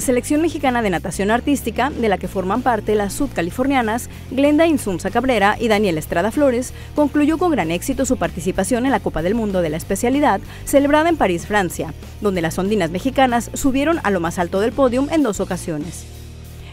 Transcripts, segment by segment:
la selección mexicana de natación artística, de la que forman parte las sudcalifornianas Glenda Insunza Cabrera y Daniel Estrada Flores, concluyó con gran éxito su participación en la Copa del Mundo de la especialidad celebrada en París, Francia, donde las ondinas mexicanas subieron a lo más alto del podium en dos ocasiones.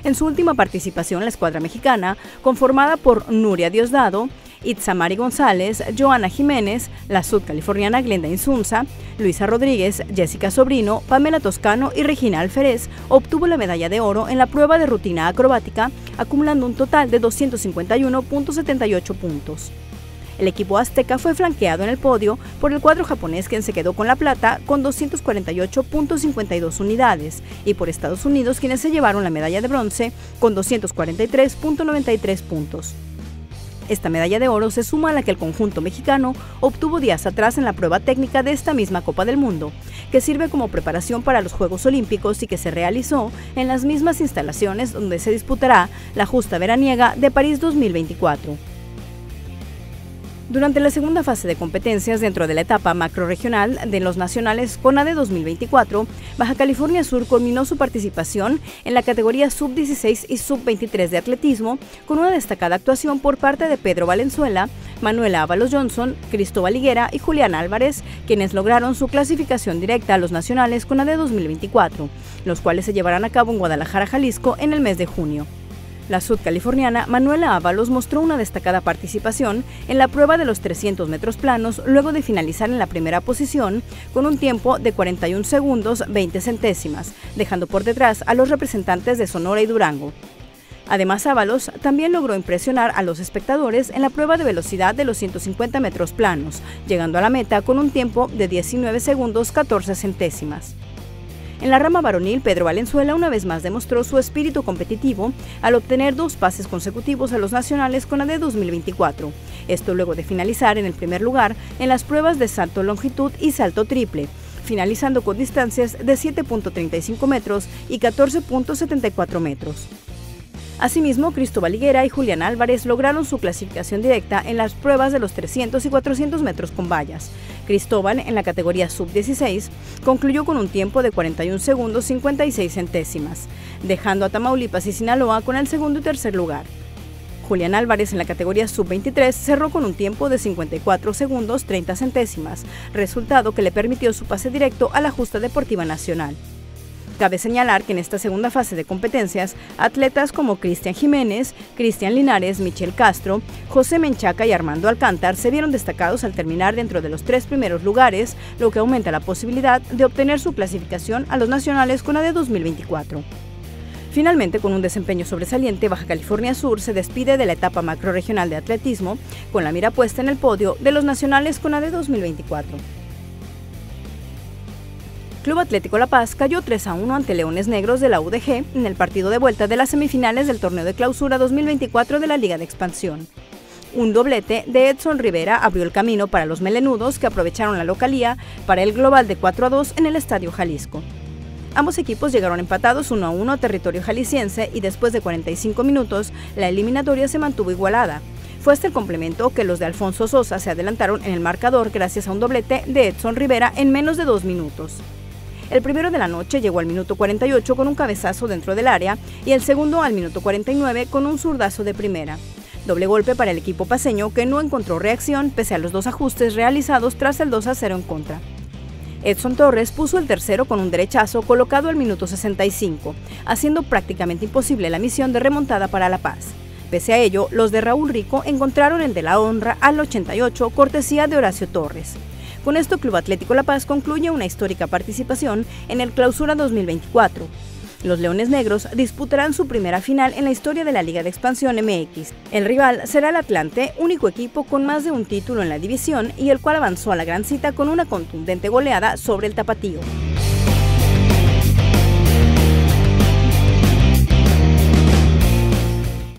En su última participación, la escuadra mexicana, conformada por Nuria Diosdado, Itzamari González, Joana Jiménez, la sudcaliforniana Glenda Insunza, Luisa Rodríguez, Jessica Sobrino, Pamela Toscano y Regina Alferez obtuvo la medalla de oro en la prueba de rutina acrobática, acumulando un total de 251.78 puntos. El equipo azteca fue flanqueado en el podio por el cuadro japonés quien se quedó con la plata con 248.52 unidades y por Estados Unidos quienes se llevaron la medalla de bronce con 243.93 puntos. Esta medalla de oro se suma a la que el conjunto mexicano obtuvo días atrás en la prueba técnica de esta misma Copa del Mundo, que sirve como preparación para los Juegos Olímpicos y que se realizó en las mismas instalaciones donde se disputará la justa veraniega de París 2024. Durante la segunda fase de competencias dentro de la etapa macroregional de los nacionales CONADE 2024, Baja California Sur culminó su participación en la categoría sub-16 y sub-23 de atletismo con una destacada actuación por parte de Pedro Valenzuela, Manuela Ábalos Johnson, Cristóbal Higuera y Julián Álvarez, quienes lograron su clasificación directa a los nacionales CONADE 2024, los cuales se llevarán a cabo en Guadalajara, Jalisco en el mes de junio. La sudcaliforniana Manuela Ábalos mostró una destacada participación en la prueba de los 300 metros planos luego de finalizar en la primera posición con un tiempo de 41 segundos 20 centésimas, dejando por detrás a los representantes de Sonora y Durango. Además, Ábalos también logró impresionar a los espectadores en la prueba de velocidad de los 150 metros planos, llegando a la meta con un tiempo de 19 segundos 14 centésimas. En la rama varonil, Pedro Valenzuela una vez más demostró su espíritu competitivo al obtener dos pases consecutivos a los nacionales con la de 2024. Esto luego de finalizar en el primer lugar en las pruebas de salto longitud y salto triple, finalizando con distancias de 7.35 metros y 14.74 metros. Asimismo, Cristóbal Higuera y Julián Álvarez lograron su clasificación directa en las pruebas de los 300 y 400 metros con vallas. Cristóbal, en la categoría sub-16, concluyó con un tiempo de 41 segundos 56 centésimas, dejando a Tamaulipas y Sinaloa con el segundo y tercer lugar. Julián Álvarez en la categoría sub-23 cerró con un tiempo de 54 segundos 30 centésimas, resultado que le permitió su pase directo a la justa deportiva nacional. Cabe señalar que en esta segunda fase de competencias, atletas como Cristian Jiménez, Cristian Linares, Michel Castro, José Menchaca y Armando Alcántar se vieron destacados al terminar dentro de los tres primeros lugares, lo que aumenta la posibilidad de obtener su clasificación a los nacionales con la de 2024. Finalmente, con un desempeño sobresaliente, Baja California Sur se despide de la etapa macroregional de atletismo, con la mira puesta en el podio de los nacionales con la de 2024. Club Atlético La Paz cayó 3 a 1 ante Leones Negros de la UDG en el partido de vuelta de las semifinales del torneo de clausura 2024 de la Liga de Expansión. Un doblete de Edson Rivera abrió el camino para los melenudos que aprovecharon la localía para el global de 4 a 2 en el Estadio Jalisco. Ambos equipos llegaron empatados 1 a 1 a territorio jalisciense y después de 45 minutos la eliminatoria se mantuvo igualada. Fue este el complemento que los de Alfonso Sosa se adelantaron en el marcador gracias a un doblete de Edson Rivera en menos de dos minutos. El primero de la noche llegó al minuto 48 con un cabezazo dentro del área y el segundo al minuto 49 con un zurdazo de primera. Doble golpe para el equipo paseño que no encontró reacción pese a los dos ajustes realizados tras el 2 a 0 en contra. Edson Torres puso el tercero con un derechazo colocado al minuto 65, haciendo prácticamente imposible la misión de remontada para La Paz. Pese a ello, los de Raúl Rico encontraron el de la honra al 88, cortesía de Horacio Torres. Con esto, Club Atlético La Paz concluye una histórica participación en el Clausura 2024. Los Leones Negros disputarán su primera final en la historia de la Liga de Expansión MX. El rival será el Atlante, único equipo con más de un título en la división y el cual avanzó a la gran cita con una contundente goleada sobre el Tapatío.